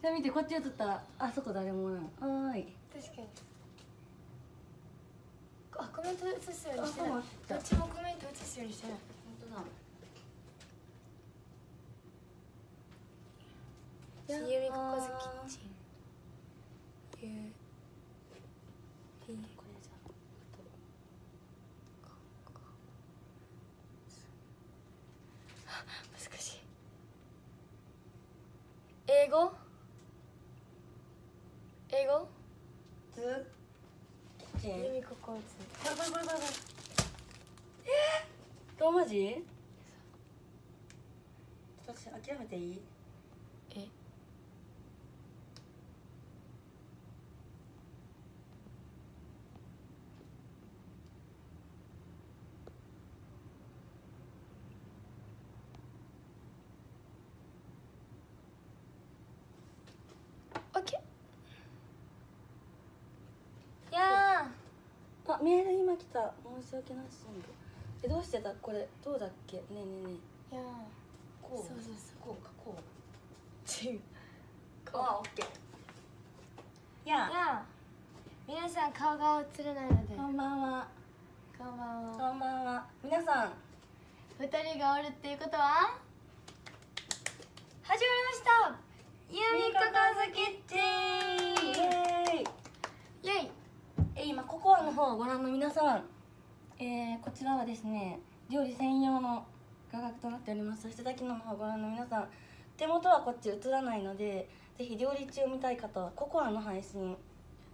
じゃあ見てこっち映ったらあそこ誰もおらん。はーい。確かに。あコメント映すようにしてないどっちもコメント映すようにしてない本当だ。ゆみここずキッチンゆみこれじゃあ難しい英語英語？つキッチンゆみここずこれこれこれこれえー、ローマ字私諦めていいえオッケーいやあメール今来た。申し訳なしソングえどうしてた？これどうだっけ？ねえねえねえ。ーいやこう。そうそうそう。こうかこう。ー違う。あオッケー。いやいやー皆さん顔が映らないので。こんばんは。こんばんは。こんばんは。皆さん。二人がおるっていうことは？始まりました。ゆみこかずキッチンイエーイ。イェイえ今ココアの方をご覧の皆さん、えー、こちらはですね料理専用の画角となっております。そして滝野の方をご覧の皆さん手元はこっち映らないのでぜひ料理中見たい方はココアの配信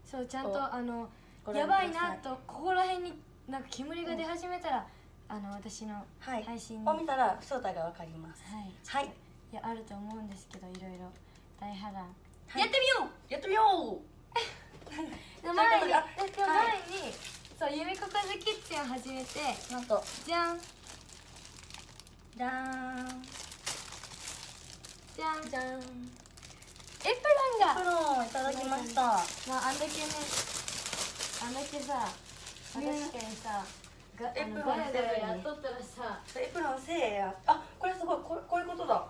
そうちゃんおとあのやばいなとここら辺になんか煙が出始めたら、あの私のはい。配信に。を見たら正体がわかります。はい。はい。いやあると思うんですけどいろいろ。大波乱、はい。やってみよやってみよう前に前に、そうゆみこかずキッチンを始めてなんとじゃん。じゃーん。じゃん。じゃーん。エプロンが。プロンいただきました。まああんだけねあんだけさ確かにさがエプロンあのガヤガヤやっとったらさ。エプロンせいや。あこれすごいこれこういうことだ。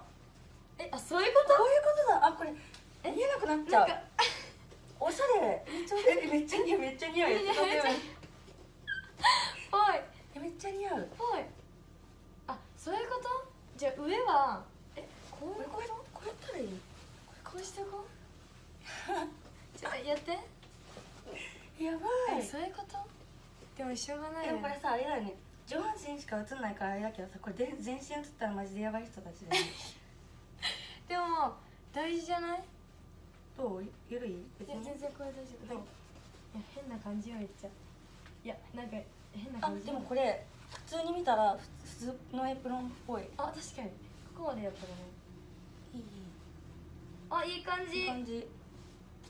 えあそういうここういうことだ。あこれ見えなくなっちゃうおしゃれ。めっちゃえめっちゃ似合う。めっちゃ似合う。いやめっちゃぽいえめっちゃ似合う。ぽい。あそういうこと？じゃあ上はえこうこれこれこれやったらいい？こうしてこう。ちょっとやって。やばえいそういうこと？でもしょうがないよね。これさあれだよね。上半身しか映んないからあれだけどさこれで全身映ったらマジでやばい人たちだよね。でも大事じゃない？どうゆるいい別にや全然これ大丈夫。どういや変な感じよめっちゃいやなんか変なあ感じでもこれ普通に見たら普通のエプロンっぽい。いあ確かに。ここまでやったらね。いいあいい感じ。いい感じ。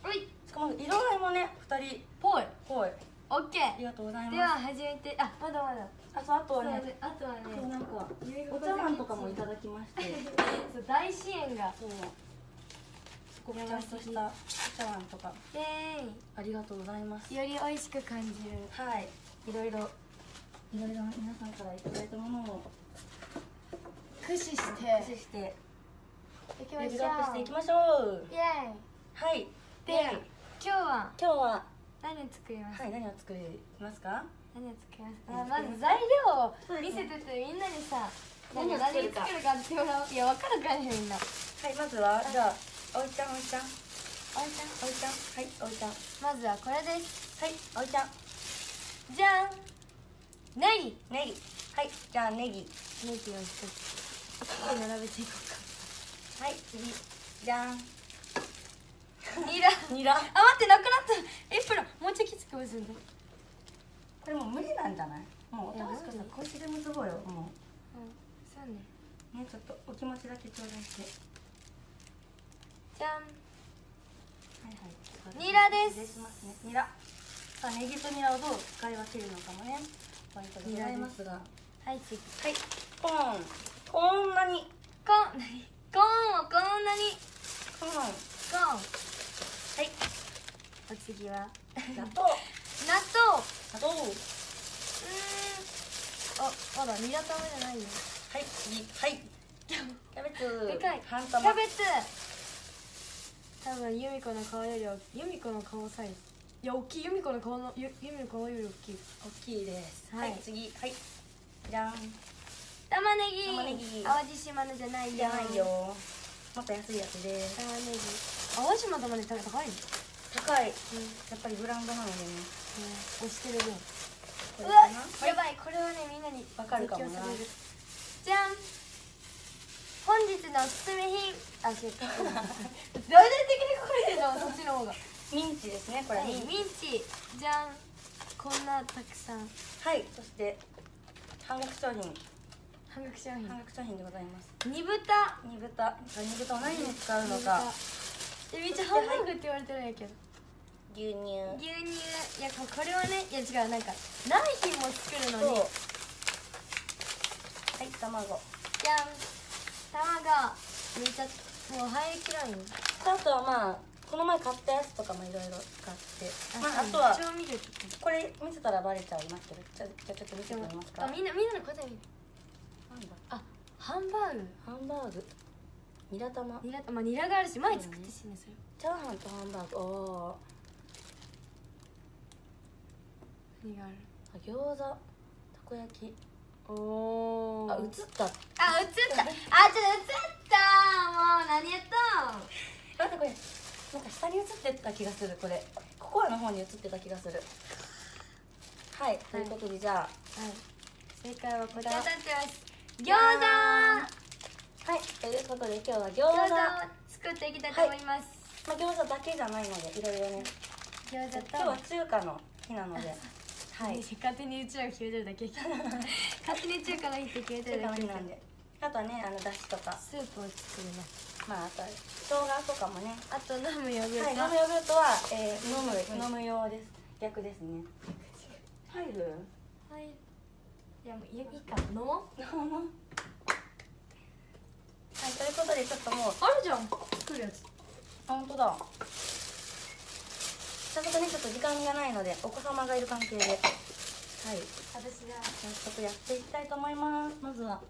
おい。しかも色合いもね二人。っぽい。ぽい。オッケありがとうございーではます始めて。あまだまだ。あそうあとはね。であとはね。なんかお茶碗とかもいただきまして。そう大支援が。そうごちゃんとした。お茶碗とか。イエーありがとうございます。イより美味しく感じる。はい。いろいろいろいろ皆さんからいただいたものを駆使して。駆使して。レベいきましょうルアップしていきましょう。イエーイ。はい。でで今日は？今日は？何作ります？はい何を作りますか？何を作りますか？何まず材料を見せててみんなにさ何を何作るか。作るかってもらおう。いや分かるかねみんな。はいまずはじゃあおいちゃんおいちゃん。おいちゃん。おいちゃん。はいおいちゃん。まずはこれです。はいおいちゃん。じゃん。ネギ。ネギ。はいじゃあネギ。ネギを一つ。並べていこうはい次。じゃん。かニラ。ニラ。あ待ってなくなった。エプロンもうちょいきつく結んでこれもう無理なんじゃない？もう確かさ無理。こっちで結ぼうよもそうねうね。ちょっとお気持ちだけちょうだいしてじゃん。はいはい。ニラです。失礼しますね。ニラ。さあネギとニラをどう使い分けるのかもね。ポイントでございます。がはい次。はい。コーン。こんなに。コーン。何コーンをこんなに。コーン。コーン。はい。お次は。納豆。納豆。納豆。うーん。あまだニラ玉じゃないよ。はい次。はい。キャベツ。でかい。キ半玉。ャベツ多分由美子の顔より由美子の顔サイズ。いや大きい。由美子の顔のゆ由美の顔より大きい。大きいです。はい。次。はい。じゃん。玉ねぎ。玉ねぎ。淡路島のじゃないよ。じゃないよ。もっと安いやつで。す玉ねぎ。淡路島の玉ねぎ高いの。高い。うん、やっぱりブランドなのでね。押してる分うわやばい。これはねみんなにわかるかもな。じゃん。本日のおすすめ品。あ違う。大々的方がミンチですねこれ。はい。ミンチ。じゃん。こんなたくさん。はい。そして半額商品。半額商品。半額商品でございます。煮豚。煮豚。煮豚を何に使うの煮か豚。でめっちゃハンバーグって言われてるんやけど。牛乳。牛乳。いやここれはねいや違うなんか何品も作るのに。はい卵。じゃん。卵。めっちゃもう入りきらんよ。あとはまあこの前買ったやつとかもいろいろ買って。まあ、あとはこれ見せたらバレちゃいますけど。じゃあじゃあちょっと見せてもらえますか。あみんなみんなの答え見あハンバーグ。ハンバーグ？ニラ玉？ニラまあニラがあるし前作ってしねそれ。チャーハンとハンバーグ。お何がある？ーあ餃子。たこ焼き。おあ映った。あ映った。あちょっと映った。もう何やったん？待ってこれなんか下に映ってた気がするこれ。ココアの方に映ってた気がする。はいということでじゃあ。はい。正解はこちら。こ餃子。はいということで今日は餃子。餃子を作っていきたいと思います、まあ、餃子だけじゃないのでいろいろね。餃子と。今日は中華の日なので。はい。勝手にうちらが決めてるだけ。勝手に中華の日って決めて中るだけ華の日なんであとはねあのだしとか。スープを作りますまああとは生姜とかもね。あと飲むヨーグルト、はい、飲むヨーグルトは、えー、飲む飲む用です。逆ですね。入る？はいいやもういいか。飲もう？飲むはいということでちょっともう。あるじゃん。作るやつ。あ本当だ。早速ねちょっと時間がないのでお子様がいる関係で。はい。私が早速やっていきたいと思います。まずは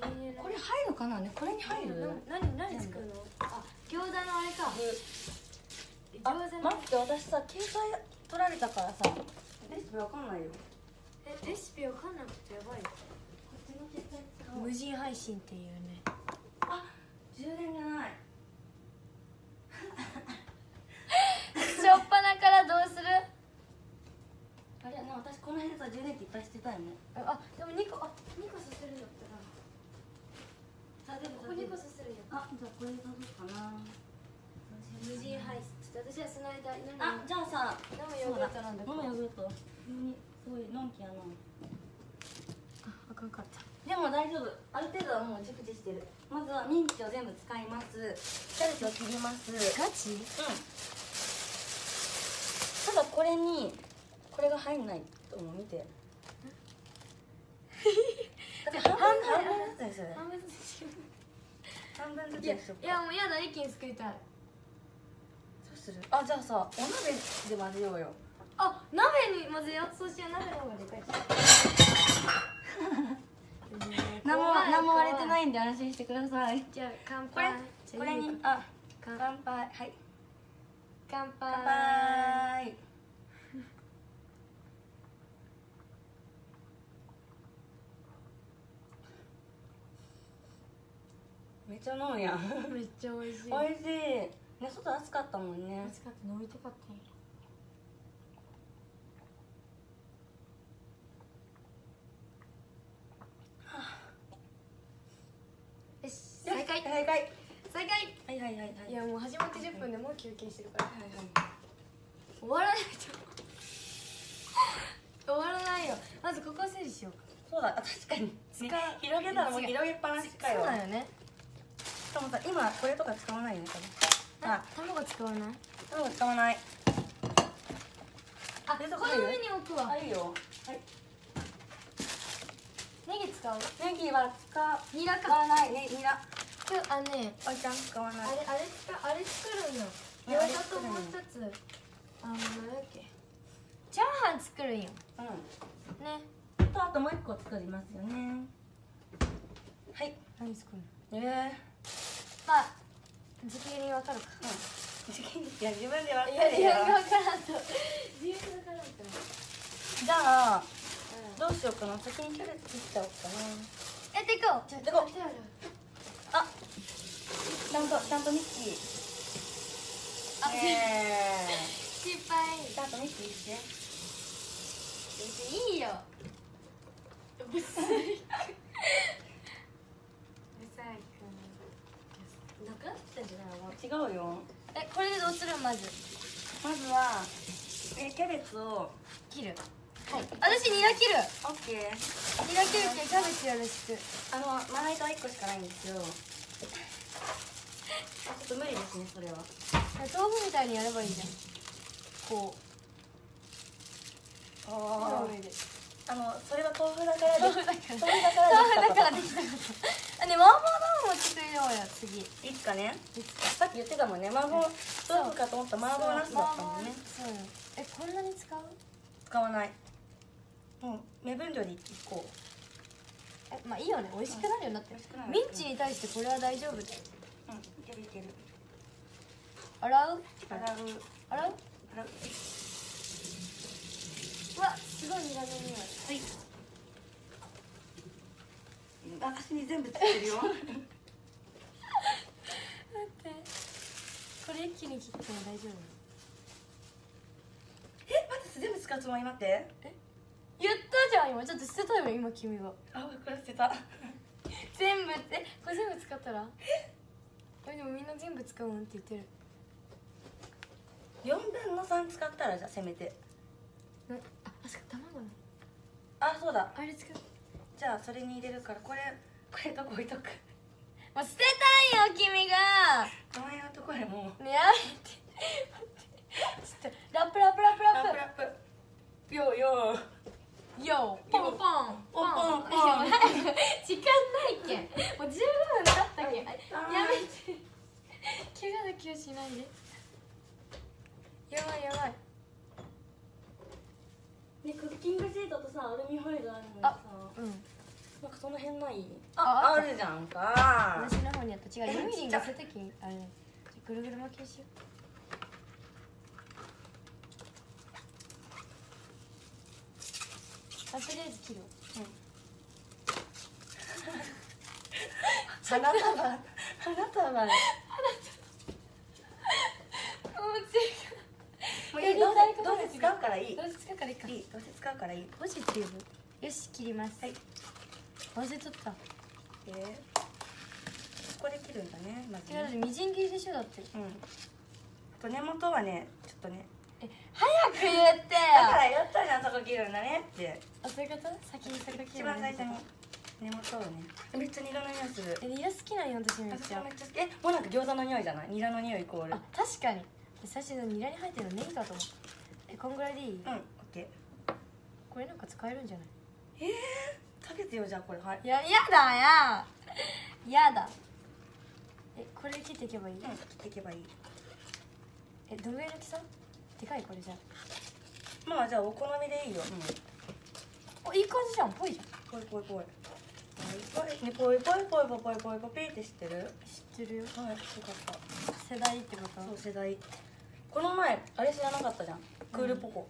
牛乳これ入るかなねこれに入る？な何何作るの？あ餃子のあれか。あ待って私さ携帯取られたからさ。レシピわかんないよ。えレシピわかんなくてやばい無人配信っていうね。あ充電じゃない。しょっぱなからどうする？あれね私この辺でさ充電器いっぱいしてたよね。あでも2個あ二個させるんだったらさでもここ2個させるよ。あじゃあこれさそうかな。無人配信私はその間あじゃあさ飲むヨーグルトなんだ飲むヨーグルト。急にすごいのんきやな。ああかんかった。でも大丈夫。ある程度はもう熟知してる。まずはミンチを全部使います。キャベツを切ります。うん。ガチただこれにこれが入んないと思う。見て 半分半分ずつ半分ずついやもうやだ一気に作りたい。そうする？あじゃあさお鍋で混ぜようよ。あ鍋に混ぜよう。そうしよう。鍋の方がでかい。何も何も割れていないんで安心してください。じゃあ乾これ杯これにあ乾乾杯。はい。乾杯めっちゃ飲むやん。めっちゃ美味しい。美味しい。ね外暑かったもんね。暑かった。飲みたかった。んやよし再開。再開。再開。はいはいはいはい。いやもう始まって10分でもう休憩してるから。はいはい。終わらないと。終わらないよ。まずここ整理しようか。そうだ。あ確かに、ね広げたらもう広げっぱなしかよ。そうだよねしかもさ今これとか使わないよね多分。あ卵使わない？多分使わない。あこの上に置くわ。あいいよ。はい。ネギ使う？ネギは使ニラか。わない。ねニラ。あねおいちゃん使わない。あれあれ使うあれ作るんよ餃子ともう一つ。あの何だっけ。チャーハン作るんよ。うん。ね。とあともう一個作りますよね。はい。何作るの？えー、まあ時期に分かるか。うん。いや自分で分かるいや自分がよ分からんと自分が分からんとじゃあうんどうしようかな。先にキャベツ切っちゃおうかな。やっていこう。じゃあやっていこう手あちゃんとちゃんとミッキー。あね失敗えちゃんとミッキーして。いいよ イクブサイクなかったんじゃないの？違うよ。えこれでどうする？まず。まずはえキャベツを切る。はい。私ニラ切る。オッケー。ニラ切るけキャベツよろしく。あのまな板は1個しかないんですよあちょっと無理ですねそれは。豆腐みたいにやればいいじゃん。こう。あ上であのそれは豆腐だからで豆腐だから豆腐だからでできたこと。あね麻婆豆腐も作ろうよ次いつかね。さっき言ってたもんね。麻婆豆腐かと思ったら麻婆ナスだったもんね。そう。よえこんなに使う？使わない。うん目分量でいこう。えまあいいよね。美味しくなるようになってる。ミンチに対してこれは大丈夫？だようん。いけるいける。洗う？洗う。洗う？洗う。うわすごいニラの匂い。はい。私に全部つってるよ。待って。これ一気に切っても大丈夫？え待って全部使うつもり？待って。言ったじゃん今。ちょっと捨てたよ今君があこれ捨てた。全部えこれ全部使ったら？えでもみんな全部使うんって言ってる。4分の3使ったらじゃあせめてあそっか卵のあそうだ。あれ使う。じゃあそれに入れるからこれこれどこ置いとく？もう捨てたんよ君が。名前のところもう。ねやめて。ちょっとラップラップラップラッラップラップ。ようよう。プよポンポンポン。ポンポン。時間ないけん。もう十分経ったけん。やめて。怪我だけはしないで。やばいやばいねクッキングシートとさアルミホイルあるのにさうん。なんかその辺ない？ああるじゃんか。私の方にあった。違うえユミリンが捨てたきんあれ。じゃあぐるぐる巻きにしよう。あとりあえず切る花束。花束。もうもういいどうせどうせ使うからいい。どうせ使うからいいか。いい。どうせ使うからいい。ポジティブよし切ります。はい。忘れとった。えー、ここで切るんだねまずね。みじん切りでしょだって。うん。あと根元はねちょっとね。え早く言ってだかよらやったじゃんそこ切るんだね。って。あそういうこと？先にそれが切一る番最初に根元をね。めっちゃニラの匂いする。えニラ好きなんよ私めっちゃ。私もめっちゃ好き。えもうなんか餃子の匂いじゃない？ニラの匂いイコール。あ確かに最初のニラに入ってるのネギかと。思ったえこんぐらいでいい？うんオッケこれなんか使えるんじゃない？ーえー、食べてよじゃあこれ。はい。いややだや。やだ。えこれで切っていけばいい、うん切っていけばいい。えどのぐらいの大きさでかいこれじゃまあじゃあお好みでいいよ。うん。あおいい感じじゃん。ぽいじゃん。ぽいぽいぽい。ぽい。ねぽいぽいぽいぽいぽいぽいぽい。って知ってる？知ってるよ。はいよかった。世代ってこと？そう世代この前あれ知らなかったじゃん。クールポコ、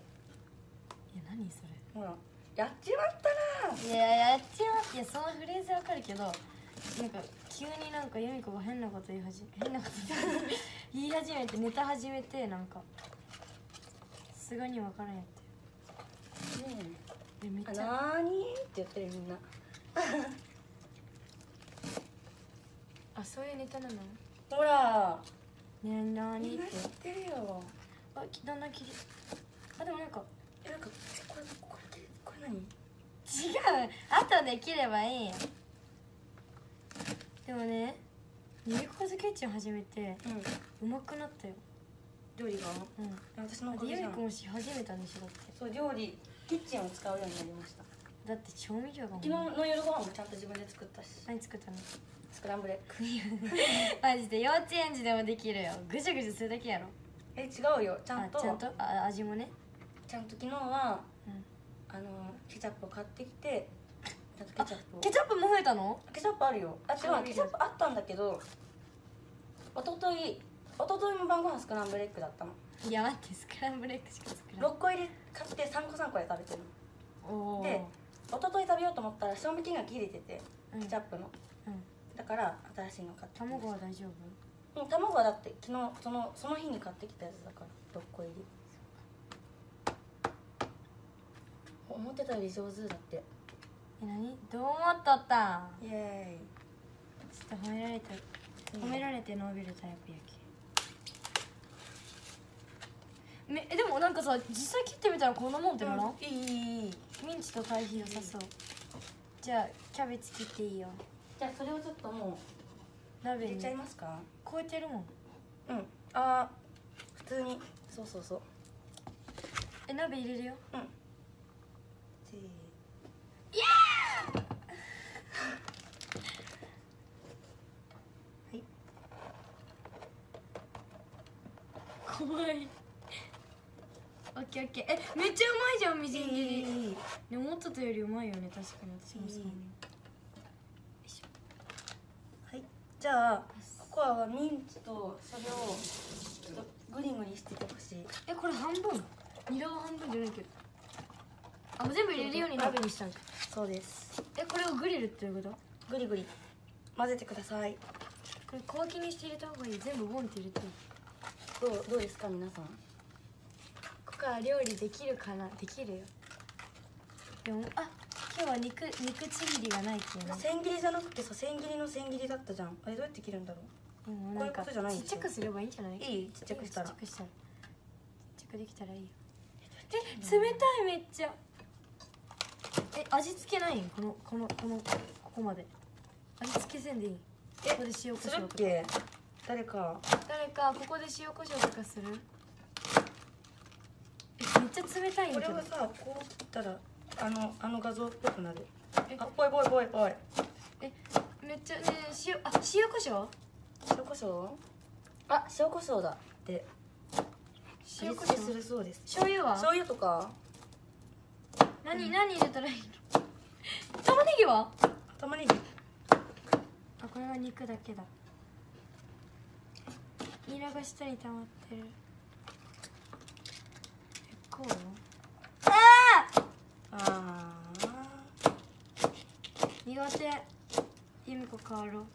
いや何それ。ほらやっちまったな。いややっちまいやそのフレーズわかるけどなんか急になんか由美子が変なこと言い始め 変なこと言い始めてネタ始めてなんかすがにわからんやって。ねえ。めっえちゃ。なーにって言ってるみんな。あそういうネタなの？ほらねえなにって。知ってるよ。あだんだん切り。あでもなんかえなんかこれこれこれ何？違う。後で切ればいい。よでもねゆみこずキッチン始めてうん。うまくなったよ。料理が？うん。私のおかげじゃん。ゆみこもし始めたんでしょだって。そう料理キッチンを使うようになりましただって調味料が昨日の夜ご飯もちゃんと自分で作ったし。何作ったの？スクランブル マジで幼稚園児でもできるよ。ぐじゅぐじゅするだけやろ。え違うよ。ちゃんと。あちゃんと？あ味もね。ちゃんと昨日はうん。あのケチャップを買ってきてケチャップを。ケチャップも増えたの？ケチャップあるよ。あ違そううケチャップあったんだけど一昨日一昨日の晩ご飯スクランブルエッグだったの。いや待ってスクランブルエッグしか作らない。6個入り買って3個3個で食べてるの。おおで一昨日食べようと思ったら賞味期限が切れててうん。ケチャップの。うん。だから新しいの買って卵は大丈夫？うん卵はだって昨日そのその日に買ってきたやつだから6個入り。思ってたより上手だって。え何？どう思っとった？んイエちょっと褒められてーイ褒められて伸びるタイプやけめえでもなんかさ実際切ってみたらこんなもんってならん、うん。いいいいいいミンチと対比良さそう。じゃあキャベツ切っていいよ。じゃあそれをちょっともう入れ鍋にちゃいますか？超えてるもん。うん。あー普通に。そうそうそう。え鍋入れるよ。うん。せー！はい。怖いオッケーオッケー。えめっちゃうまいじゃんみじん切り、いいね思ってたよりうまいよね確かに私もそう、いい。はい。じゃあここはミンチとそれをちょっとグリグリしててほしい。えこれ半分？ニラは半分じゃないけど。あもう全部入れるように鍋にしたんかそうです。えこれをグリルっていうこと？グリグリ混ぜてください。これ小分けにして入れた方がいい。全部ボンって入れていい。どうどうですか皆さん？ここは料理できるかな？できるよ。でもあ今日は肉肉ちぎりがないっていうの？千切りじゃなくてさ千切りの千切りだったじゃん。あれどうやって切るんだろでもこういうことじゃないんちっちゃくすればいいんじゃない？いいちっちゃくしたら。ちっちゃくしたら。ちっちゃくできたらいいよ。え冷たいめっちゃ。え味付けないん？このこのこのここまで。味付けせんでいい？えここで塩コショウとか。るっけ？誰か。誰かここで塩コショウとかする？えめっちゃ冷たいんこだけど。れはさこう切ったらあのあの画像っぽくなる。え？あぽいぽいぽいぽい。えめっちゃね塩あ塩コショウ？塩コショウ？あ塩コショウだ。って。塩コショウ？するそうです。醤油は？醤油とか？何何入れたらいいの？玉ねぎは？玉ねぎ。あこれは肉だけだ。ニラが下に溜まってるえこうあ苦手。由美子変わろう。ー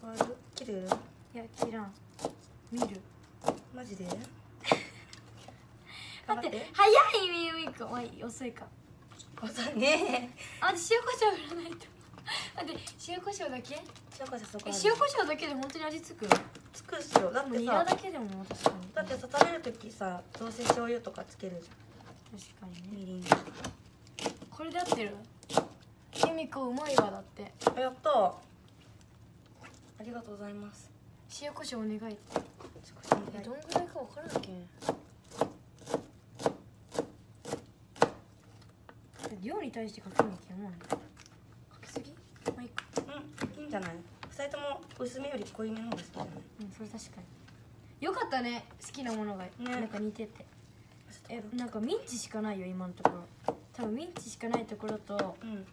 変わる。切る？いや切らん。見る。マジで？待って早い由美子まあいい遅いか。遅いね。あ私塩コショウ振らないと。待って塩コショウだけ？塩コショウそこ塩コショウだけで本当に味付く？つくっしょ。だってさニラだけでも確かに。だってさ食べる時さどうせ醤油とかつけるじ確かにゃんね。みりんこれで合ってる？由美子うまいわだって。あやった。ありがとうございます。塩コショウお願い。少しお願い。えどんぐらいか分からんけん。量に対してかけなきゃもうかけすぎ？まあいいか。うんいいんじゃない？二人とも薄めより濃いめの方が好きじゃないうんそれ確かに。よかったね。好きなものが、なんか似てて。えなんかミンチしかないよ今のところ。多分ミンチしかないところとうん。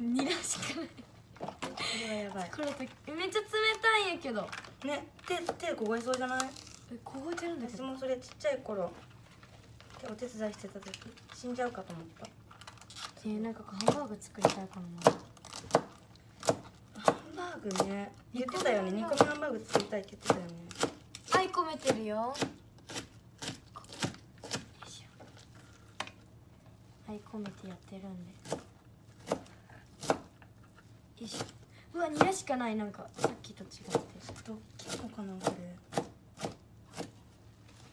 ニラしかない。これはやばい。ところとえめっちゃ冷たいんやけど。ね手手凍えそうじゃない？え凍えてるんだけ私ど。もそれちっちゃい頃。手お手伝いしてた時。死んじゃうかと思った。えー、なんかハンバーグ作りたいかな。ハンバーグね。言ってたよね。煮込みハンバーグ作りたいって言ってたよね。愛込めてるよ。愛込めてやってるんで。よいしょ。うわニラしかないなんか。さっきと違って。どっきのかなこれ。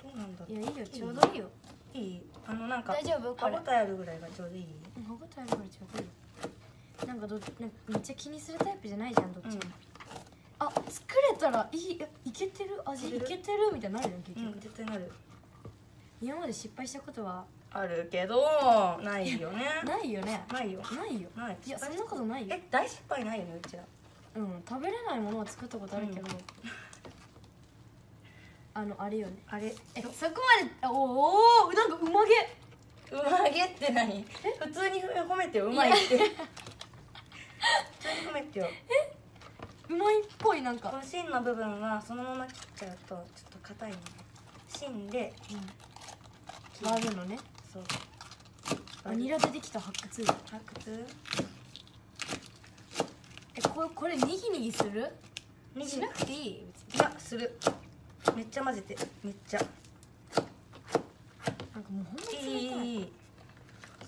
どうなんだろいやいいよちょうどいいよ。ういい？あのなんか大丈夫？これ。歯応えあるぐらいがちょうどいい？うん歯応えあるからちょうどいいよなんかどなんかめっちゃ気にするタイプじゃないじゃんどっちも、うん。あ作れたらいいえいけてる？味いけてる？みたいになるよ結局、うん絶対なる。今まで失敗したことは？あるけどないよね。ないよね。ないよ。ないよ。ない。いやそんなことないよ。え大失敗ないよねうちらうん食べれないものは作ったことあるけど、うん。あのあれよね。あれ？えそこまであおおなんかうまげ。うまげって何？普通に褒めてようまいって普通に褒めてよ。うまいっぽいなんか、この芯の部分はそのまま切っちゃうとちょっと硬いのね。芯で。うん、割る。のね。そう。あニラ出てきた発掘。発掘。えこれこれにぎにぎする？にしなくていい？いやする。めっちゃ混ぜて。めっちゃ。なんかもうほんまいに冷いいいいい。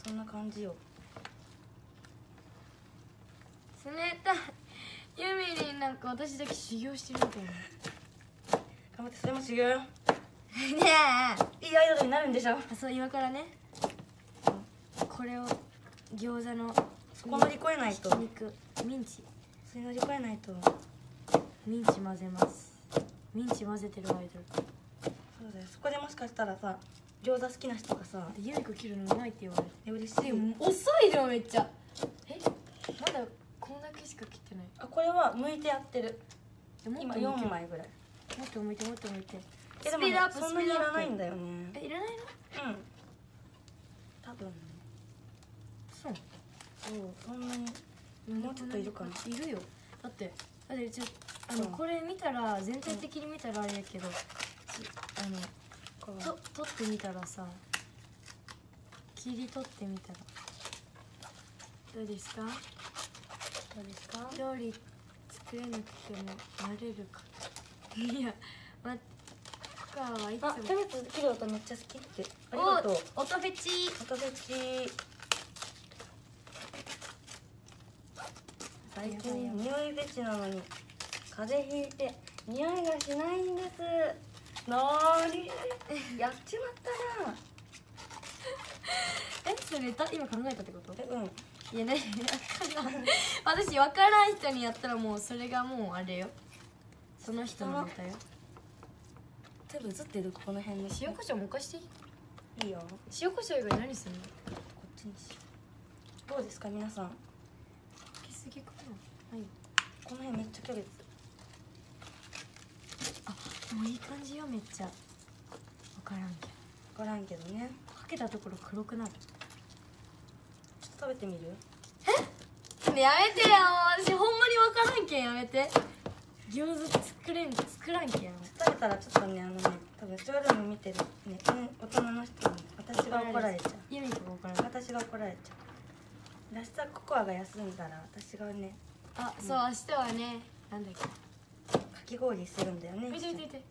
そんな感じよ冷たいユミリンなんか私だけ修行してるみたいな頑張ってそれも修行よねえいいアイドルになるんでしょあそう今からねこれを餃子のそこ乗り越えないと肉ミンチそれ乗り越えないとミンチ混ぜますミンチ混ぜてるアイドルそうだよそこでもしかしたらさ餃子好きな人がさでユミコ切るのうまいって言われて。え嬉しい。遅いじゃんめっちゃ。え？まだこんだけしか切ってない。あこれは剥いてやってる。今えもっと向け4枚ぐらい。もっと向いてもっと向いて。えでも、ねスピードアッ、プそんなにいらないんだだよね。えいらないの？うん。多分。ねそう。そう。そんなにもうちょっといるかな。いるよ。だってだってちょあのこれ見たら全体的に見たらあれやけどちあのと取ってみたらさ切り取ってみたら。どうですか？どうですか？料理作れなくてもなれるかいやま深はいつもあキャベツ切る音めっちゃ好きって。ありがとう。お音フェチ。音フェチ。最近匂いフェチなのに風邪ひいて匂いがしないんです。なーに？やっちまったな。えそれた今考えたってこと？えうんいやね わからん私分からん人にやったらもうそれがもうあれよ。その人のネタよ。全部映ってるこの辺に塩コショウもう一回していいいいよ。こ塩コショウ以外何するの？っちにしよう。どうですか皆さん？かけすぎかな。はい。この辺めっちゃキャベツ。もういい感じよめっちゃ。分からんけ分からんけどね。どかけたところ黒くなる食べてみる？ねやめてよ。私ほんまに分からんけんやめて。餃子作れん作らんけん食べたらちょっとねあのね多分ショールーム見てるねうん大人の人に私が怒られちゃう。ユミコが分からん。私が怒られちゃう。明日ココアが休んだら私がねあそう明日はねなんだっけ。かき氷するんだよね見て見て見て。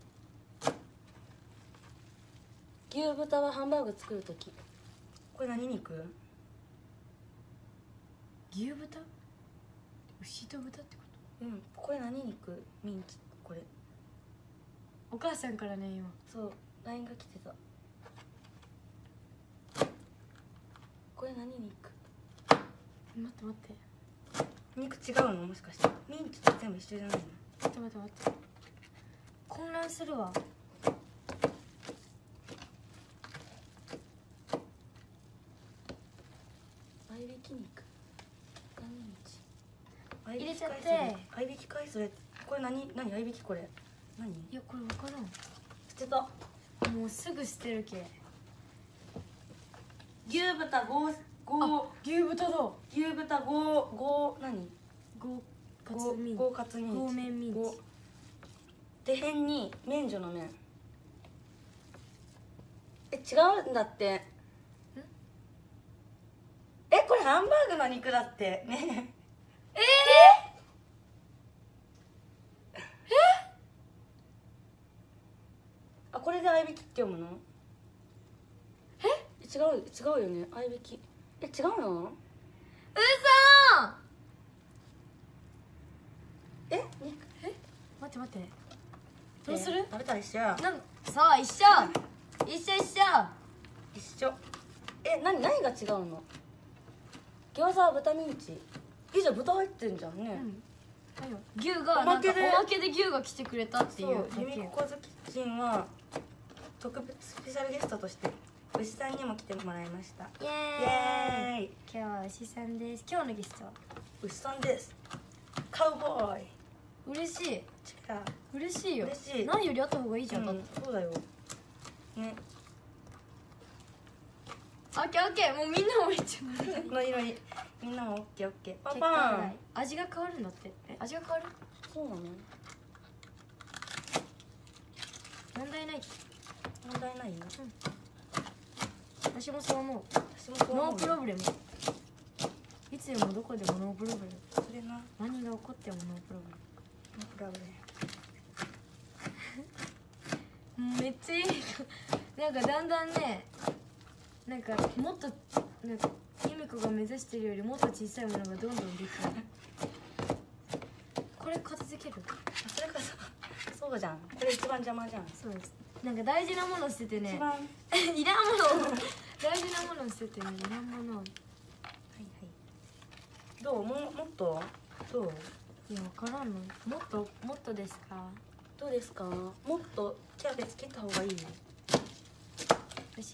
牛豚はハンバーグ作る時これ何肉？牛豚？牛と豚ってこうんこれ何肉？ミンチ？これ。とお母さんからね今。そう LINE が来てた。これ何肉？待って待って。肉違うの？もしかして。ミンチと全部一緒じゃないの？待って待って待って。混乱するわ。合いびき肉？合い入れちゃって。合いびきかいそれこれ何何合いびきこれ。何？いやこれ分からん。捨てた。もうすぐ捨てるけ牛豚五五あ牛豚だ。牛豚五五何？豪カ五ツミン。五カツミンチ。豪麺ミンチ。五。で辺に免除の麺。え違うんだって。えこれハンバーグの肉だって。ねえあこれで合いびきって読むの？え？違う違うよね。合いびき。え違うの？うえ？肉そ待って待って。どうする？食べたら一緒や。なん？そう一緒。一緒一緒。一緒。え何何が違うの？餃子は豚ミンチ。以上豚入ってんじゃんね、牛がおまけでおまけで牛が来てくれたっていそううだけ。ゆみここずキッチンは特別スペシャルゲストとして牛さんにも来てもらいました。イエイ。ーイ。今日は牛さんです。今日のゲストは？牛さんです。カウボーイ。嬉しい。チェラ嬉しいよ。嬉しい。ないよりあった方がいいじゃん、うんそうだよ。ね。オッケーオッケー。もうみんなもめっちゃのりのりみんなもオッケーオッケー。パパン。味が変わるんだって。え味が変わる？そうなの？問題ない問題ない？私もそう思う。私もそう思う No problem。いつでもどこでも No problem。それな。何が起こってもノープロブレノープロブレム。めっちゃいい。なんかだんだんねなんかもっとなんか由美子が目指してるよりもっと小さいものがどんどんできる。これ片付ける？それこそそうじゃん。これ一番邪魔じゃん。そうですなんか大事なもの捨ててね。一番。は いいらんものを。大事なものを捨ててねいらんものを。はいどう？ももっと？どう？いや分からんの。もっともっとですか？どうですか？もっとキャベツ切った方がいい？教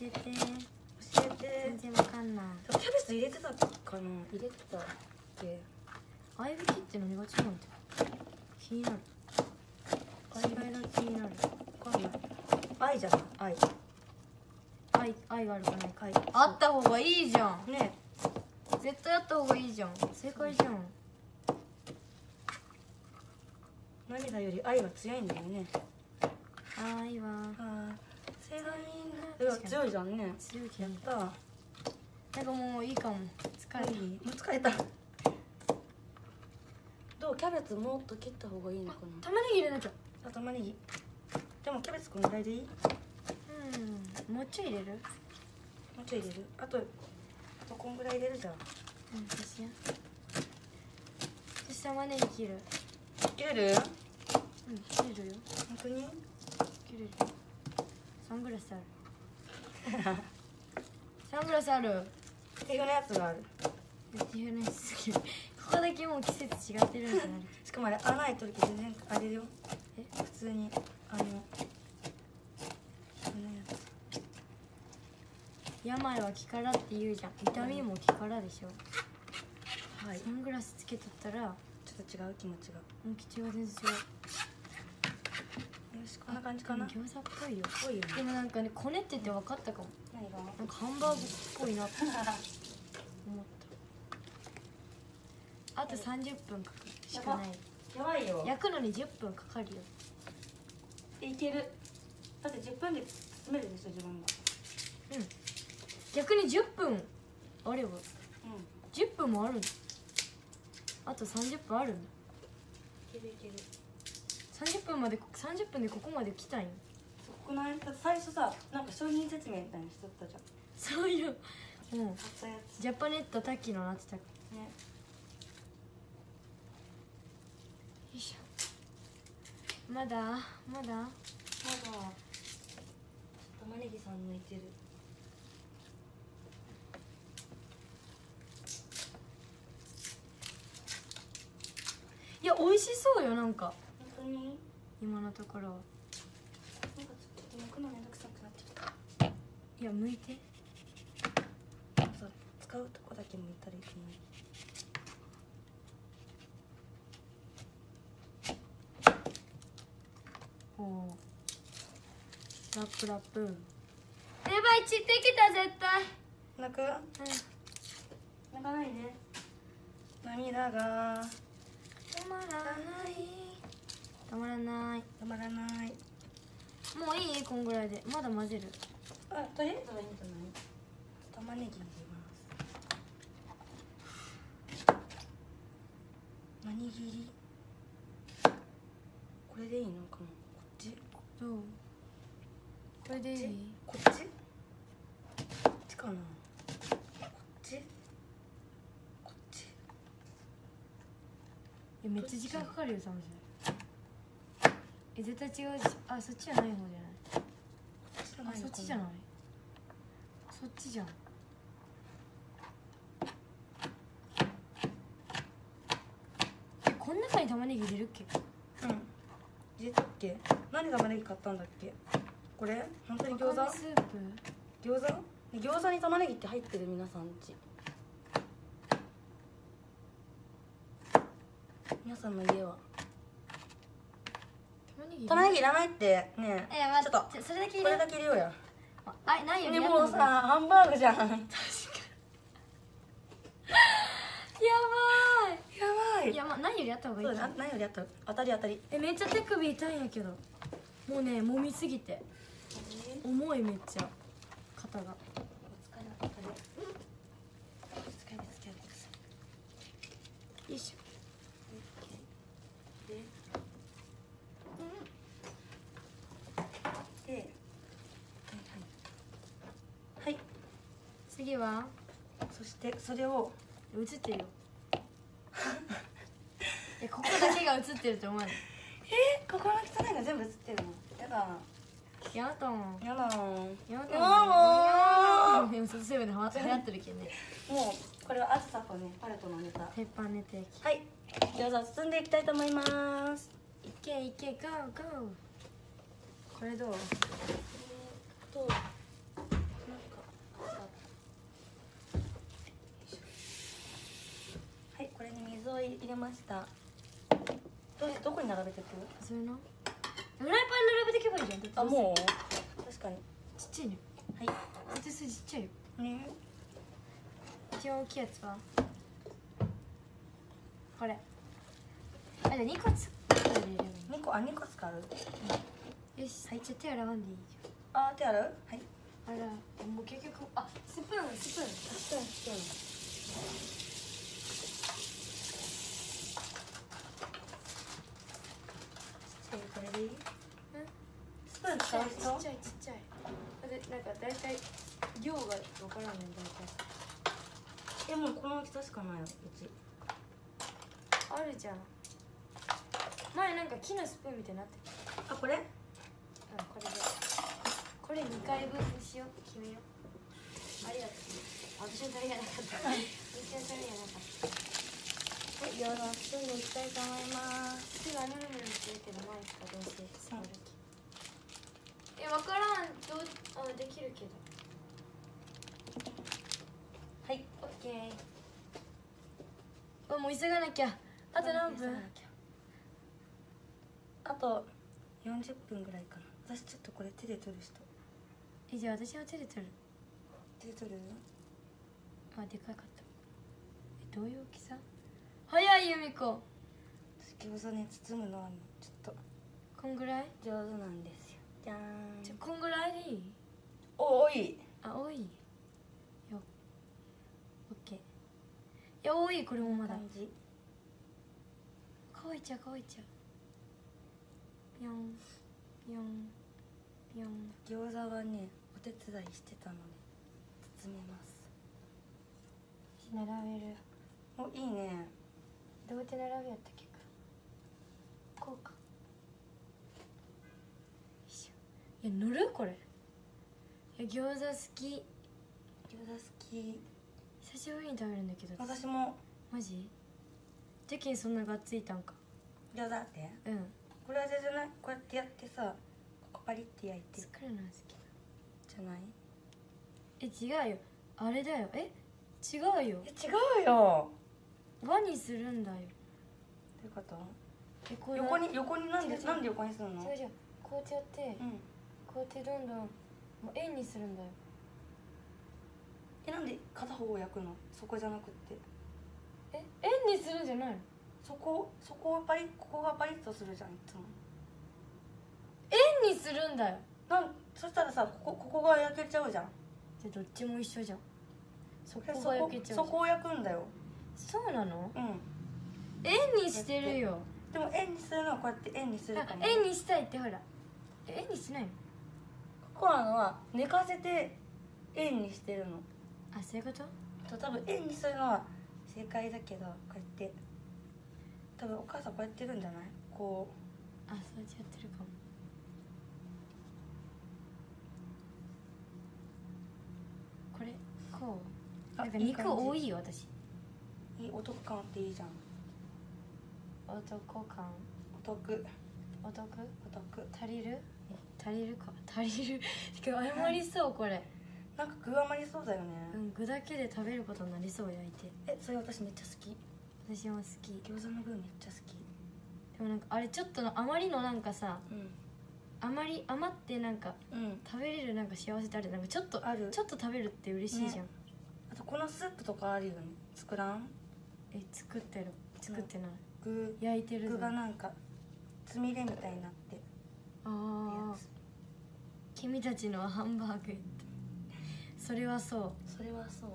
えて。教えて。全然わかんない。キャベツ入れてたかな？入れてたっけ？合いびきって何が違うんだ気になる。違いが気になる。わかんない愛じゃない愛。愛愛があるかないか愛あった方がいいじゃん。ね絶対あった方がいいじゃん。正解じゃん。涙より愛は強いんだよね。愛は。ああ正解。いや強いじゃんね。強いやった。なんかもういいかも。疲れた。もう疲れた。どうキャベツもっと切った方がいいのかな。玉ねぎ入れなきゃ。あ玉ねぎでもキャベツこのぐらいでいい？もうん。もうちょい入れる？うちょい入れる。あとあとこんぐらい入れるじゃん。うん私やそして玉ねぎ切る。切れる？うん切れるよ。本当に？切れるサングラスある。サングラスある。手のやつがある。っていうねすぎる。ここだけもう季節違ってるんじゃない しかもあれ穴開いてるけど全然あれよ。え？普通にあのこのや病は気からって言うじゃん。痛みも気からでしょ、つはい。サングラスつけとったらちょっと違う気持ちが。気が全然違う。しこんな感じかな。餃子っぽいよ。ぽいよね。でもなんかねこねってて分かったかも。何が？なんかハンバーグっぽいなって思った。あと30分かかるしかない。やば。いよ。焼くのに10分かかるよいける。だって10分で詰めるでしょ自分がうん。逆に10分あれば。うん。10分もあるあと30分あるいけるいける。30分まで30分でここまで来たんよそこない？だって最初さなんか商品説明みたいにしとったじゃん。そういうもう。買ったやつ。ジャパネットタッキーのなってた。よねいしょまだ？まだ？まだ玉ねぎさん抜いてる。いや美味しそうよなんか。本当に？今のところは。なんかちょっと焼くのめんどくさくなってきた。いや向いて。さ使うとこだけ向いたらいいかなおおラップラップ。やばい散ってきた絶対。泣く？うん。泣かないで。涙が。止まらない。止まらない。止まらない。もういい？こんぐらいで。まだ混ぜる。あとりあえずはい。いんじゃない玉ねぎ入れます何切り。これでいいのかなどう。これでいい？こっち？こっちかな？こっち？こっち？いやめっちゃ時間かかるよサムジえ絶対違うしあそっちじゃない方じゃない？あそっちじゃない？そっちじゃん。えこん中に玉ねぎ入れるっけ？うん入れたっけ？何玉ねぎ買ったんだっけ？これ？本当に餃子？餃子？餃子に玉ねぎって入ってる皆さんち。皆さんの家は。玉ねぎいらない。って。ねえ。え待ちょっってそれだけ入れよう。や。あないよでもうさハンバーグじゃんいいやまあないよりあった方がいいそうだ何よりあった当たり当たり。えめっちゃ手首痛いんやけど。もうね揉みすぎて。重いめっちゃ。肩が。お疲れお疲れ。お疲れですけどよいしでではいはい、はい、ょ次は？そしてそれを。映ってるよ えここだけが映ってると思わない？えー、ここの汚いの全部映ってるの？やだ。やだもん。やだ。もやだ。やだもん。でもそのセブンではま流行ってるけどね。もうこれはあずさとねパレットのネタ。鉄板ネタはい。餃子包んでいきたいと思います。いけいけゴーゴー。これどう？んかはいこれに水を入れましたどうどこに並べていくそういうのフライパンに並べていけばいいじゃんだってあもう？確かに。ちっちゃいの。はい。私ちっちゃいよ。ね。一番大きいやつは？これ。あじゃあ2個つ。入れればい2個あ2個使う？いよし、はい、じゃあ手洗わんでいいじあ手洗う？はい。ゃんあらもう結局あスプーンスプーンスプーンスプーンこれでいいスプーン使う人ちっちゃいちっちゃいでなんか大体量がわからんねん大体。えもうこの大きさしかないようち。あるじゃん。前なんか木のスプーンみたいになってるあこれ？うんこれで。これ2回分にしよう決めよう。ありがとう。私のためじゃなかった私のためじゃなかった。はい。餃子包んでいきたいと思います。手がヌルヌルしてるけどマイクか？どうせ。触る気え分からん。どうあできるけど。はい。オッケー。あもう急がなきゃ。あと何分あと40分ぐらいかな。私ちょっとこれ手で取る人。えじゃあ私は手で取る。手で取るあでかかった。えどういう大きさ？早い由美子。私餃子ね包むのはねちょっと。こんぐらい？上手なんです。よじゃーん。じゃこんぐらいでいい？お多い。あ多い？よ。オッケー。いや多いこれもまだ。感じ乾いちゃう乾いちゃう。ぴょんぴょんぴょん。餃子はねお手伝いしてたので包めます。並べる。おいいね。どうやって並べやったっけか。こうかよいしょいや塗る？これ。いや餃子好き。餃子好き。久しぶりに食べるんだけど。私も。マジ？じゃけんそんながっついたんか。餃子って？うん。これはじゃない？こうやってやってさここパリって焼いて。作るの好きじゃない？え違うよ。あれだよ。え？違うよ。え違うよ。輪にするんだよ。どういうこと？横に横になんでなんで横にするの？違う違う。こうやってやって、うんこうやってどんどんもう円にするんだよ。えなんで片方を焼くの？そこじゃなくって。え円にするんじゃないの？そこそこをパリここがパリッとするじゃんいつも。円にするんだよ。なんそしたらさここここが焼けちゃうじゃん。じゃあどっちも一緒じゃん。そえこが焼けちゃうそこを焼くんだよ。そうなの？うん。円にしてるよ。でも円にするのはこうやって円にするあかも。円にしたいってほら。え円にしないの？ココアのは寝かせて円にしてるの。あそういうこと？と多分円にするのは正解だけどこうやって。多分お母さんこうやってるんじゃない？こあそうやってやってるかも。これこう？あなんか肉多いよ私ういいお得感あっていいじゃん。男感。お得お得お得足りる？足りるか足りる？てか余りそうこれ。なんか具余りそうだよね、うん具だけで食べることになりそう焼いてえそれ私めっちゃ好き。私も好き。餃子の具めっちゃ好き。でもなんかあれちょっとのあまりのなんかさうん。あまり余ってなんかうん。食べれるなんか幸せってある？なんかちょっとある。ちょっと食べるって嬉しいじゃん、あとこのスープとかあるよね。作らん？え作ってる。作ってない。具。焼いてる具ぞがなんかつみれみたいになって。るあ君たちのはハンバーグそれはそう。それはそう。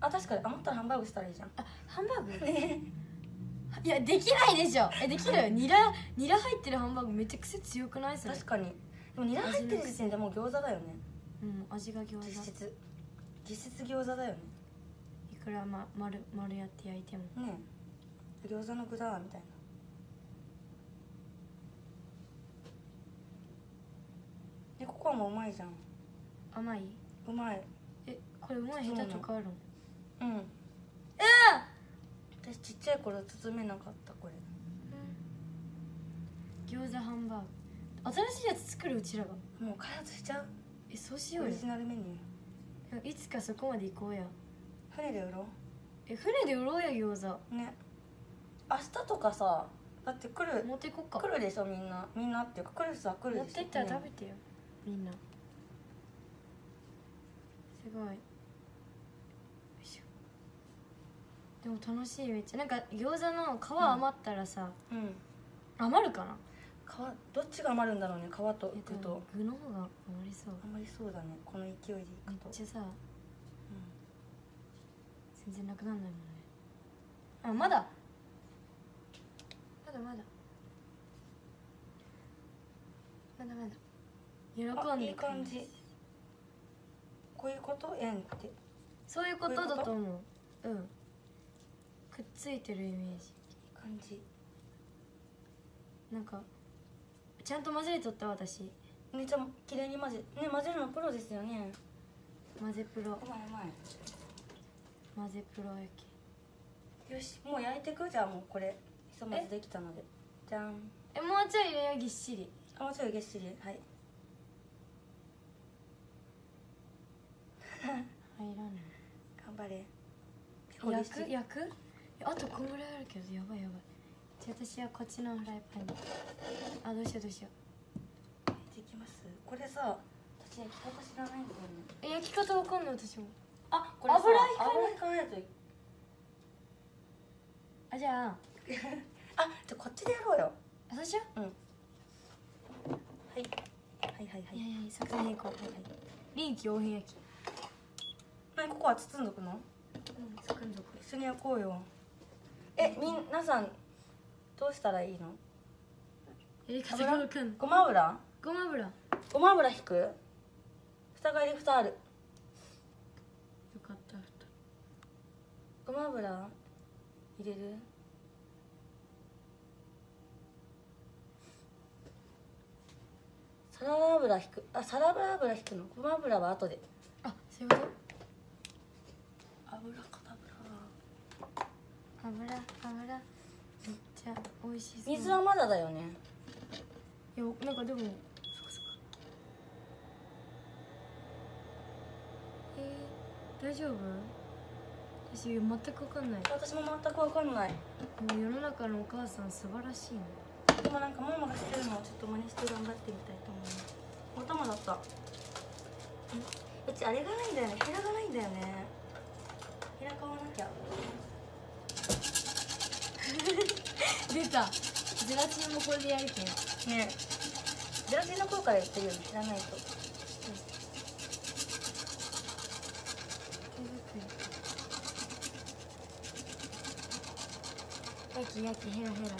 あ確かに。余ったらハンバーグしたらいいじゃん。あハンバーグ？いやできないでしょ。えできる？よニラニラ入ってるハンバーグめっちゃ癖強くない？それ。確かに。でもニラ入ってる時点でもう餃子だよね。うん味が餃子。実質。実質餃子だよね。いくら、ま、丸丸やって焼いても。ねえ。餃子の具だわみたいなでココアもうまいじゃん。甘い？うまい。えこれうまい下手とかあるの？うん。私ちっちゃい頃包めなかったこれ。餃子ハンバーグ。新しいやつ作るうちらが。もう開発しちゃう。えそうしようよ。オリジナルメニュー。いつかそこまで行こうや。船で売ろえ船で売ろうや餃子。うね。明日とかさだって来る。持ってこっか。来るでしょみんな。みんなっていうか来るさ来るでしょ。持ってったら食べねてよみんな。すごい。でも楽しいめっちゃ。なんか餃子の皮余ったらさ、うん。余るかな？皮どっちが余るんだろうね皮とえ具と。具の方が余りそう。あんまりそうだね。この勢いでいくと。めっちゃさ全然なくなんないもんね。あまだ？まだまだ。まだまだ喜んであいい感じ。こういうこと？円って。そういうことだと思う。うん。くっついてるイメージ。いい感じ。なんかちゃんと混ぜれとった私。めっちゃ綺麗に混ぜね混ぜるのプロですよね。混ぜプロ。うまいうまい。混ぜプロ焼きよしもう焼いてく？じゃあもうこれ。ひとまずできたので。じゃん。えもうちょい入れよぎっしり。あもうちょいげっしり。はい入らない。頑張れ。焼く？焼く？えあとこんぐらいあるけどやばいやばい。じゃあ私はこっちのフライパンに。あどうしようどうしよ焼いていきます。これさ私焼き方知らないんだよね。うえ焼き方わかんない私も。あこれさ油引かない油引かない？とい。あじゃあ。あじゃあこっちでやろうよ。あそうしよはい。はいはいはういやいいや作戦変更。はいはい。臨機応変焼き何ここは包んどくの？うん作んどく。一緒に焼こうよ。えみんなさんどうしたらいいの？やり方がわかん。ごま油？ごま油。よごま油引く？蓋が入り蓋ある。かった。ごま油入れる？サラダ油引く？あサラダ油引くの？ごま油は後で。あそういうこと？油か油。油油。めっちゃ美味しそう。水はまだだよね。いやなんかでもそっかそっか。えー、大丈夫？私全く分かんない。私も全く分かんない。もう世の中のお母さん素晴らしいね。でもなんかママがしてるのをちょっと真似して頑張ってみたいと思いますお玉だった。んうちあれがないんだよね。ヘラがないんだよねヘラ買わなきゃ。出た。ゼラチンもこれでやるけんね。ゼラチンの効果で言ってるよね。知らないと。焼き焼きヘラヘラ。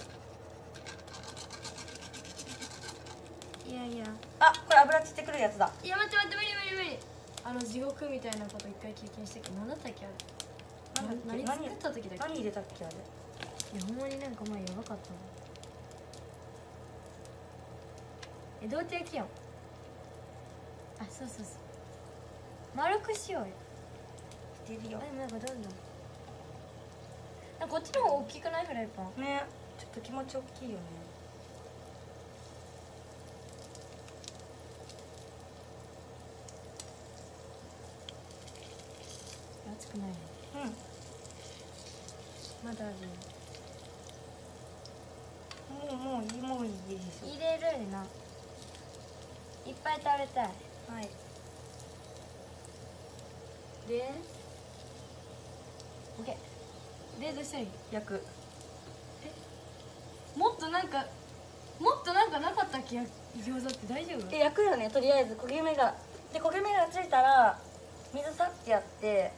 いやいや。あこれ油散ってくるやつだ。いや待って待って無理無理無理。あの地獄みたいなこと一回経験したけど何だったっけあれ何作った時だっけ？何入れたっけあれ？いやほんまになんか前やばかったなえどうやって焼きよんあそうそうそう。丸くしようよ。してるよあでもなんかどんどん。なんかこっちの方が大きくないフライパン？ねちょっと気持ち大きいよね。熱くないねうんまだあるもうもういいもういいでしょ入れるな。いっぱい食べたい。はい。で？OK でどうしたら焼く。となんかもっとなんかなかったっけや餃子って大丈夫？で焼くよねとりあえず。焦げ目が。で焦げ目がついたら水さってやって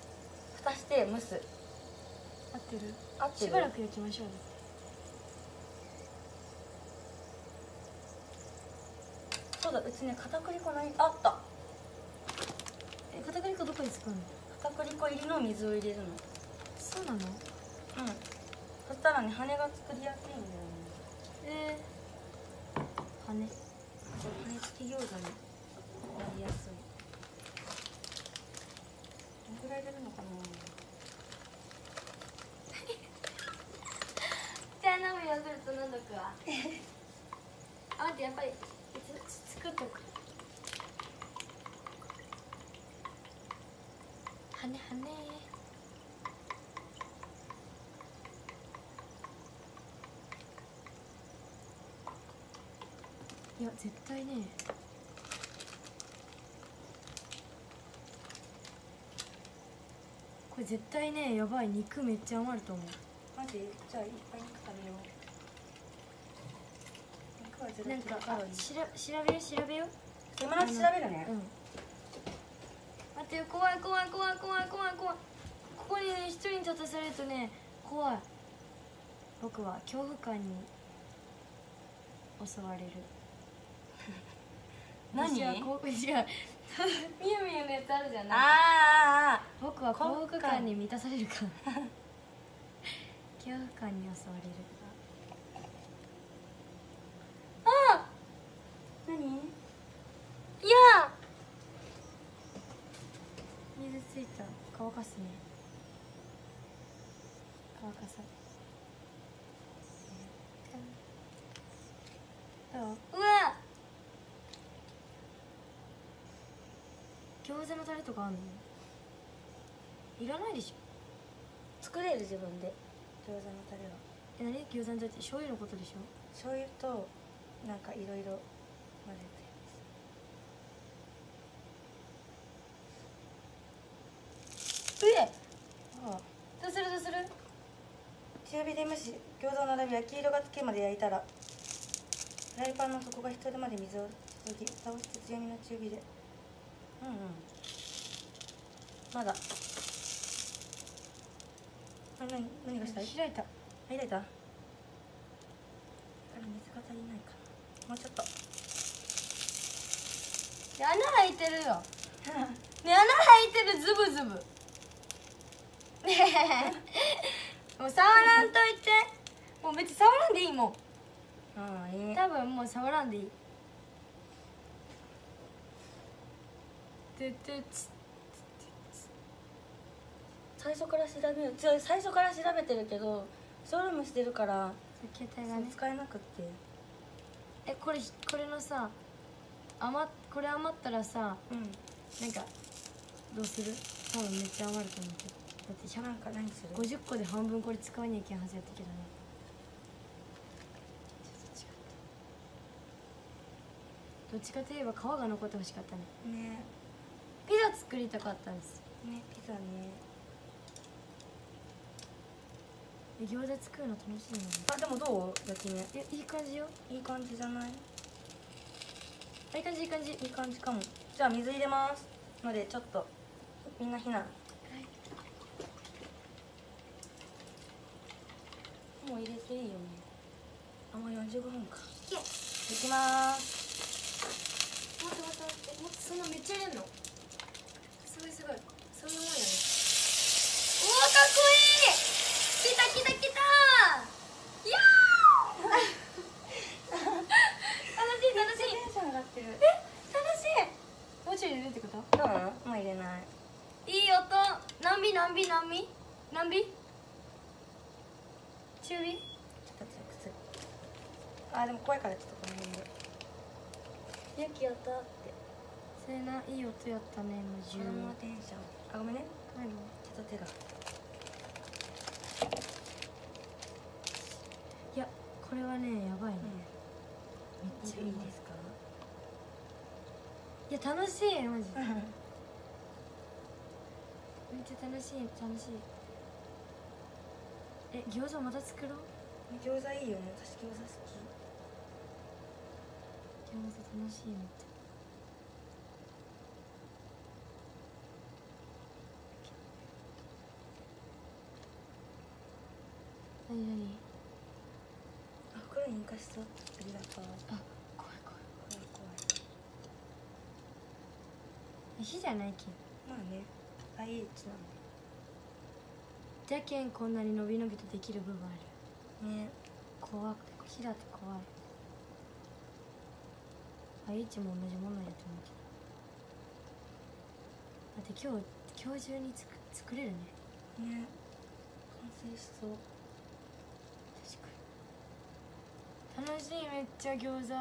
蓋して蒸す。合ってる？しばらく焼きましょうそうだうちね片栗粉ないあった。え片栗粉どこに使うの？片栗粉入りの水を入れるの。そうなの？うん。そしたらね羽が作りやすいんだよね。えー、羽羽付き餃子に。なりやすい。どのぐらい入れるのかな？じゃあナムヤクルト飲んどくわあ待ってやっぱりつ作っとく羽羽いや絶対ね。これ絶対ねやばい。肉めっちゃ余ると思う。マジじゃあいっぱい肉食べよう。なんかしら調べよう調べよう。今のうち調べるね。うん。待ってよ怖い怖い怖い怖い怖い怖い。ここにね一人に立たされるとね怖い。僕は恐怖感に襲われる。何？私はこう違うみゆみゆのやつあるじゃんない。あ僕は幸福感に満たされるから。恐怖感に襲われるああ何いや水ついた乾かすね。乾かさうわ。餃子のタレとかあんの？いらないでしょ。作れる自分で。餃子のタレは。え何？餃子のタレって醤油のことでしょ？醤油となんかいろいろ混ぜてえああどうするどうする？中火で蒸し餃子の並び焼き色がつけまで焼いたらフライパンの底が一人まで水を注ぎ蓋をして強めの中火で。うんうん。まだ。あ何何がしたい？開いた。入れた？水が足りないかな。もうちょっと。で穴開いてるよ。ね穴開いてる。ズブズブ もう触らんといて。もう別に触らんでいいもん。ああいい。多分もう触らんでいい。最初から調べよう。違う最初から調べてるけどショールームしてるから携帯がね。使えなくって。えこれこれのさ余っこれ余ったらさうん。なんかどうする？多分めっちゃ余ると思うけどだって100なんか何する？50個で半分これ使わにゃいけんはずやったけどね。ちょっと違った。どっちかといえば皮が残ってほしかったね。ね。ピザ作りたかったんです。ねピザね。え餃子作るの楽しいなあでもどう？焼き目。えいい感じよ。いい感じじゃない？あいい感じいい感じ。いい感じかも。じゃあ水入れます。のでちょっとみんな避難もう入れていいよね。あもう45分か。いけ。いきまーす。待って待って待って待ってそんなめっちゃ入れんの？すごいすごいそういうもんやねおおかっこいい来た来た来たいやー楽しい楽しいテンション上がってるえ楽しいもうちょい入れるってことどうもう入れないいい音何尾何尾何尾何尾中尾ちょっと強くあでも怖いからちょっとこの辺でユキ音ってせーないい音やったねもうこ十のテンションあごめんね。何？ちょっと手が。いやこれはねやばいね、めっいちゃいいですか？いや楽しいマジめっちゃ楽しい楽しい。え餃子また作ろう？餃子いいよね。私餃子好き。餃子楽しいめっちゃ何？何あ袋に昔そうありがとう。あ怖い怖い怖い怖い。火じゃないけん。まあね。IH なじゃけんこんなに伸び伸びとできる部分ある。のね。怖くて火だって怖いあいちも同じものやと思うけど。だって今日今日中に作作れるね。ね。完成しそう確かに楽しいめっちゃ餃子。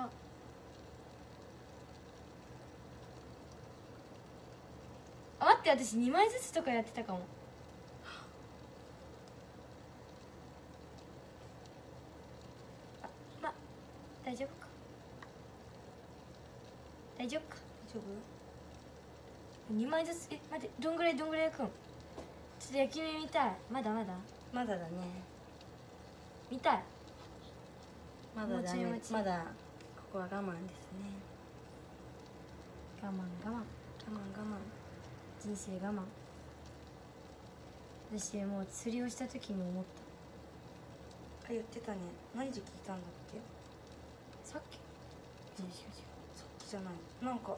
あ待って私2枚ずつとかやってたかも。あま大丈夫か？大丈夫か？大丈夫？2枚ずつ？え待ってどんぐらいどんぐらい焼くん？ちょっと焼き目見たい。まだまだ？まだだね。見たいまだだねもちもち。まだここは我慢ですね。我慢我慢。我慢我慢。人生我慢。私もう釣りをした時に思った。あ言ってたね。何時聞いたんだっけ？さっき。違う違うさっきじゃない。なんか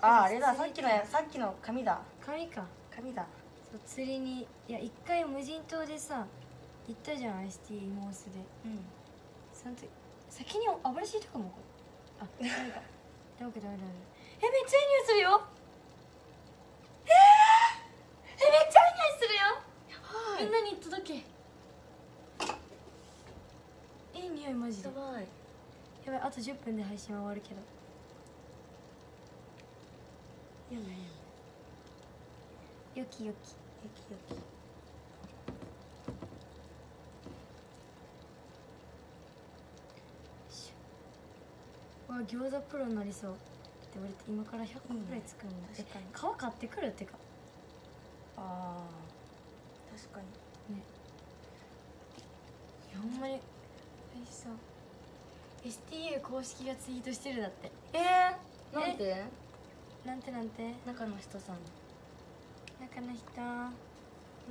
あああれだ。さっきのやさっきの紙だ。紙か。紙だ。そう釣りに。いや一回無人島でさ行ったじゃん IST モースで。うんその時先に油敷いたかもこれあダメか。ダメかダメダメえめっちゃいい匂いするよ。えー、えめっちゃいい匂いするよ。みんなに届け。いい匂いマジで。やばい。やばいあと10分で配信は終わるけど。いやねよきよき。よきよきわ餃子プロになりそう。って言われて今から100個くらい作るんだ、いいね確かに。え皮買ってくるってか。ああ確かに。ね。いやほんまに。美味しそう。STU 公式がツイートしてるだって。えー、なんて？なんてなんて？中の人さん。中の人。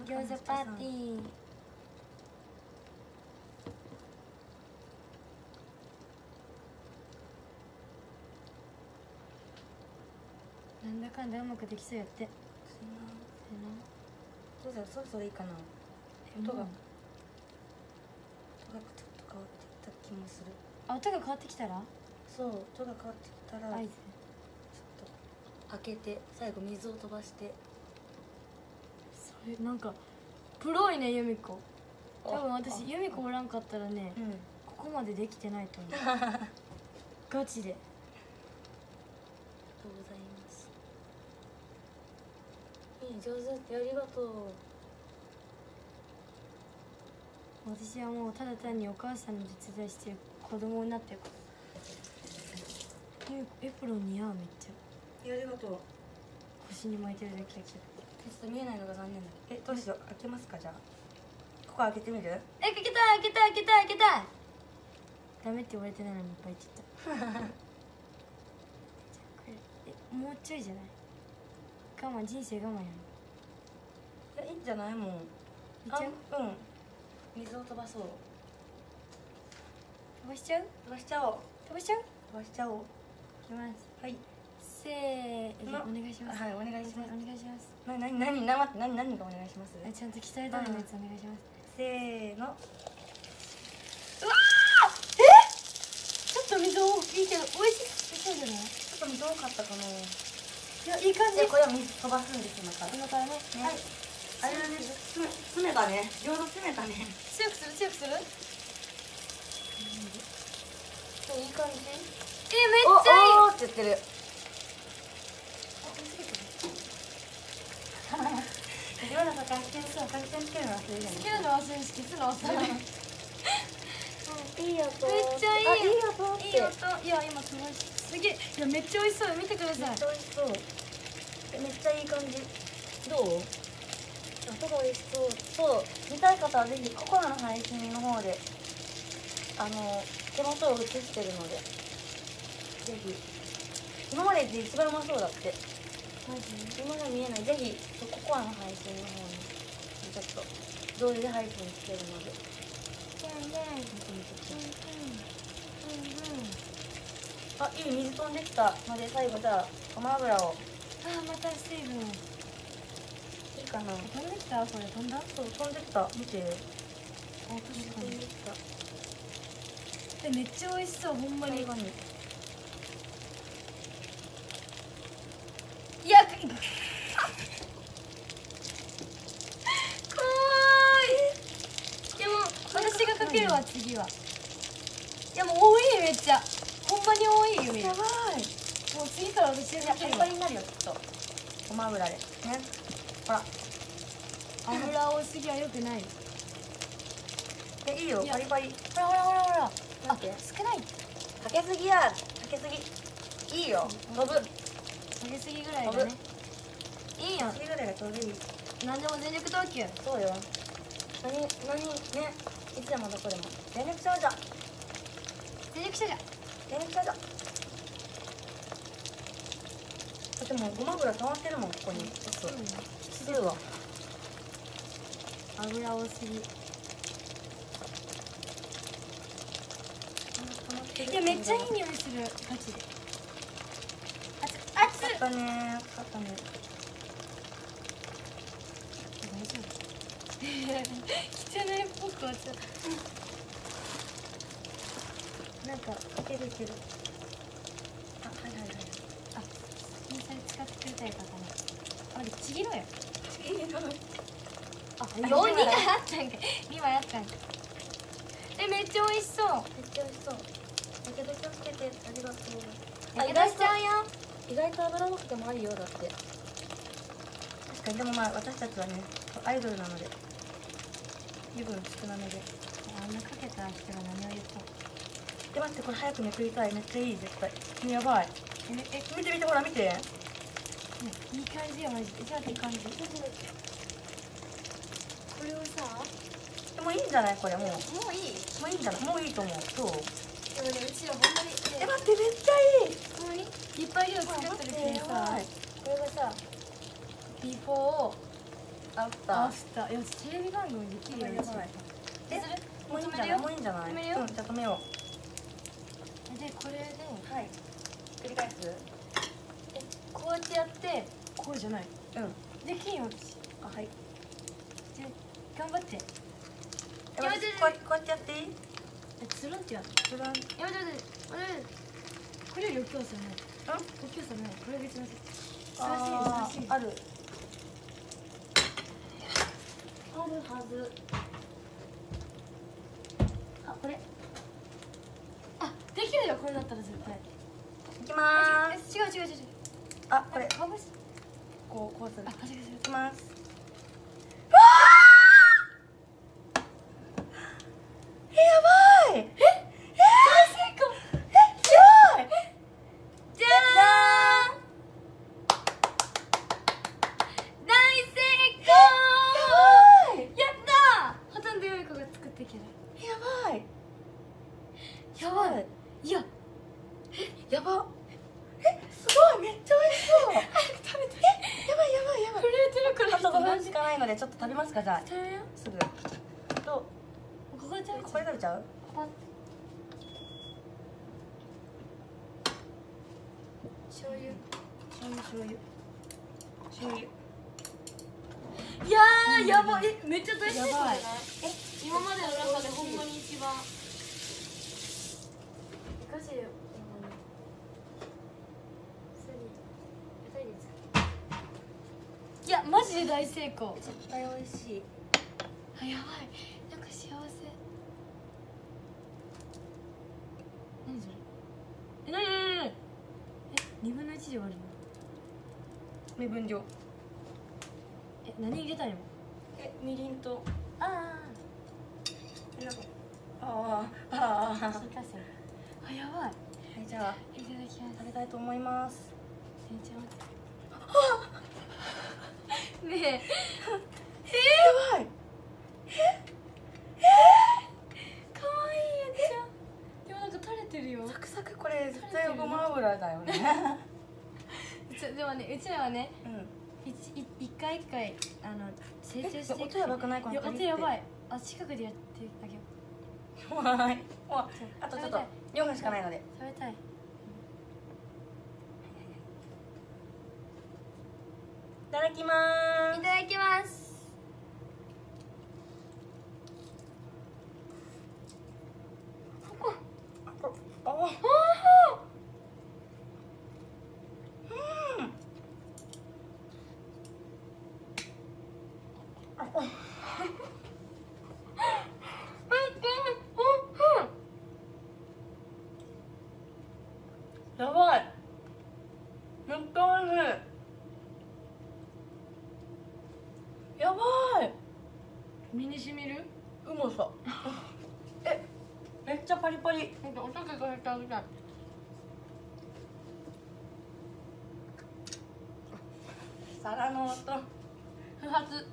餃子パーティーなんだかんだうまくできそうやって。どうだろうそろそろいいかな。音が音がちょっと変わってきた気もする。あ音が変わってきたら？そう音が変わってきたらちょっと開けて最後水を飛ばして。そういうなんかプロいね由美子多分あ。私由美子おらんかったらねうん。ここまでできてないと思う。ガチでありがとうございます上手ありがとう。私はもうただ単にお母さんの手伝いしてる子供になってるから。えエプロン似合うめっちゃ。いやありがとう。腰に巻いてるだけやけど。ちょっと見えないのが残念だ。えどうしよう。開けますかじゃあ。ここ開けてみる？え開けたい開けたい開けたい。開けたいダメって言われてないのにいっぱい言ってた。じゃあこれえもうちょいじゃない？我慢人生我慢やんいやいいんじゃないもういっちゃう？あうん。水を飛ばそう。飛ばしちゃう？飛ばしちゃおう。飛ばしちゃう？飛ばしちゃおう。いきます。はい。せーの。のお願いします。はいお願いします。お願いします。ななになにな待ってなに何がお願いします？あちゃんと鍛えたのやつお願いします。せーの。ちょっと水多いいけど美味しそうじゃない？ちょっと水多かったかな。いやいい感じ。これは水飛ばすんです今から今からねね。はいあれだね詰めたね。餃子詰めたね。強くする強くする？いい感じ。えめっちゃいい！おおーって言ってる。今のさ回転そう回転つけ るの忘れるよねつけるの忘れるし消すの忘れるいい音。めっちゃいい。あいい音いい音。いや今すごい。すげえ。いやめっちゃ美味しそう。見てください。めっちゃ美味しそう。えめっちゃいい感じ。どう？すごい美味しそうそう見たい方はぜひココアの配信の方であの手元を映してるのでぜひ。今までで一番うまそうだって。マジ今が見えない。ぜひココアの配信の方にちょっと同時で配信してるので。あいい水飛んできた。ので最後じゃあごま油を。あーまた水分かな飛んできた？これ飛んだ？そう飛んできた。見て。あ確水かに飛んできた。えめっちゃ美味しそう。ほんまに。いやく怖い。でも私がかけるわ次は。いやもう多いめっちゃ。ほんまに多いよみやばい。もう次から私がパかけるわリパリになるよきっと。ごま油で。ねほら。油多すぎはよくない。えいいよ。パリパリ。ほらほらほらほら。あ少ない。かけすぎや。かけすぎ。いいよ。飛ぶ。下げすぎぐらいだね。いいやん次ぐらいがちょうどいい。何でも全力投球。そうよ。何何ね。いつでもどこでも。全力少女。全力少女。全力少女。だってもうごま油溜まってるもんここに。ちょっとするわ油多すぎいやめっちゃいい匂いする。ガチで。熱っ。熱っ。かったね。かったね。大丈夫？汚いっぽくはちょっなんかいけるいけるあはいはいはい。あ天才使ってくれたい方ね。あれちぎろよ2枚あったんか2枚あったんかえめっちゃ美味しそうめっちゃ美味しそうやけど気をつけてありがとうあ、いらっしゃいよ意外と油多くてもあるよだ。って確かにでもまあ私たちはねアイドルなので油分少なめであんなかけた人が何を言ったで待ってこれ早くめくりたいめっちゃいい絶対やばいええ見て見てほら見て、ね、いい感じよマジでじゃあいい感じこれをさでもいいんじゃないこれもう。ももういい？ういいんじゃないもういいと思う。そう。でもねうちはほんまにえ待ってめっちゃいい。ほんまにいっぱい量作ってるけどさ。これがさビフォーあったアフター。いやテレビ番組できるえもういいんじゃない？もういいんじゃない？止めるよ。うんじゃあ止めよでこれでうはい。繰り返す？えこうやってやってこうじゃない。うん。できんよ私あはい頑張って。えやめてこうこうやってやっていい？えつるんってやる。一番やめてやめて。やめてこれより大きいさない大きいさないこれが一番あ素晴らしい素晴らしい。ーある。あるはずあこれ。あできるよこれだったら絶対。いきまえーす。違う違う違う。あこれ。こうこうする。いきますえやばいえ大成功えすごいじゃーん大成功やばいやったーほとんどよい子が作ってきるやばいやばいいややばえすごいめっちゃ美味しそう早く食べてえやばいやばいやばい震えてるからあと5分しかないのでちょっと食べますかじゃあ食べよすぐとここで食べここで食べちゃうここ醤油醤油。醤油。いやーやばい。えめっちゃ大成功じゃないやばい。え今までの中でほんまに一番。いやマジで大成功。絶対美味しい。あやばいなんか幸せ何それえ何何何何え二分の一で終わるの目分量え何入れたいの？えみりんと。あえなんかあーあー。あー。ああやばい。はいじゃあいただきます。食べたいと思います全然待って。ねええやばいかわいいやつじゃんでもなんか垂れてるよサクサクこれ絶対ごま油だよねちょでもねうちらはねうん。一一一回一回あの成長していくえ音やばくないこの音やばい。あ近くでやってあげよう。はいもう。あとちょっと食べたい。4分しかないので。食べたい。いただきまーす。いただきますあうんやばいめっちゃおいしいやばい身にしみるうまさえめっちゃパリパリなんかおたけがしてあげたい皿の音。不発。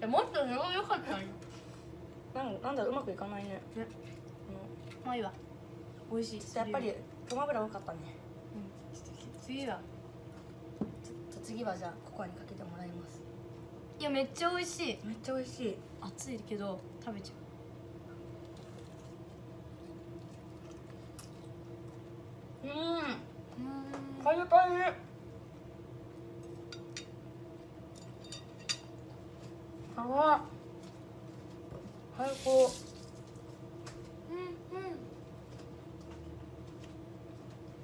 えもっとそれが良かったよ。なんなんだろううまくいかないね。ね。あまあいいわ。美味しい。のやっぱりごま油多かったね。うん。次は。次はじゃあココアにかけてもらいます。いやめっちゃ美味しい。めっちゃ美味しい。熱いけど食べちゃうんううんパリパリあわ最高うんうん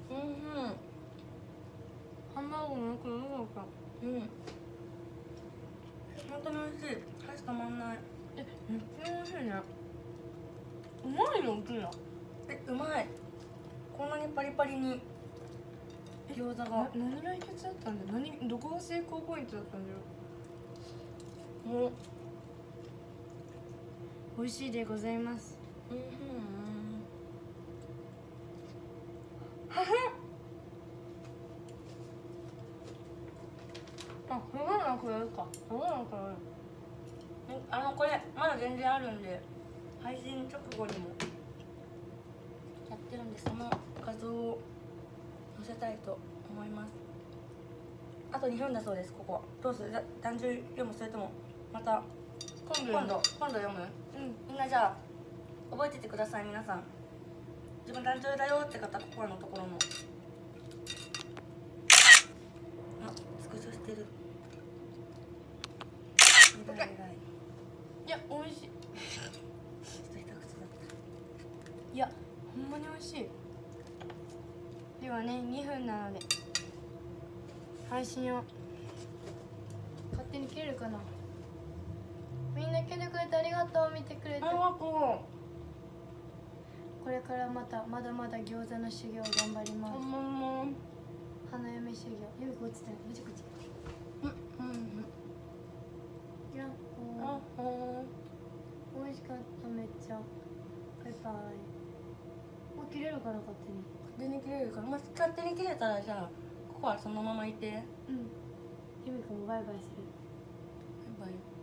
うんうんハンバもよくよかうん。本当に美味しい。箸止まんない。えめっちゃ美味しいね。うまいようちらえうまい。こんなにパリパリに。餃子が。な何が秘訣だったんだ？よ何どこが成功ポイントだったんだよもう美味しいでございます。うんうんあそばなくやるかそばなくやるあのこれまだ全然あるんで配信直後にもやってるんでその画像を載せたいと思います。あと2分だそうです。ここどうする？単純読むそれともまた今今度今度読む。うんみんなじゃあ覚えててください皆さん。自分団長だよって方ここの。ところの。あスクショしてる偉い偉いいや美味しい。いやほんまに美味しい。ではね2分なので配信を勝手に切れるかな。みんな来てくれてありがとう。見てくれて。こ。これからまたまだまだ餃子の修行頑張りまほすんま。も花嫁修行。ゆみこ落ちてるむちゃくちゃ。うんうんいやあほ美味しかっためっちゃ。バイバイもう切れるかな勝手に。勝手に切れるから。もし勝手に切れたらじゃあここはそのままいて。うん。ゆみこもバイバイする。バイバイ